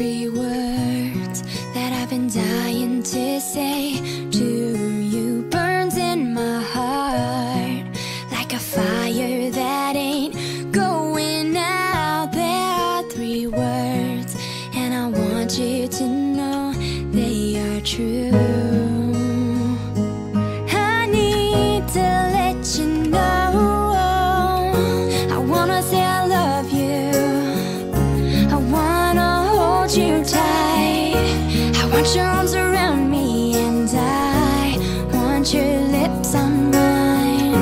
words that I've been dying to say to you burns in my heart like a fire that ain't going out. There are three words, and I want you to know they are true. Want your arms around me, and I want your lips on mine.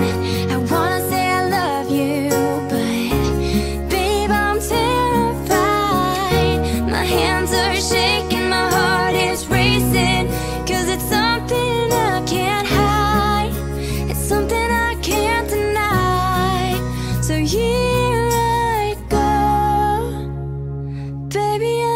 I wanna say I love you, but babe, I'm terrified. My hands are shaking, my heart is racing, cause it's something I can't hide. It's something I can't deny. So here I go. Baby,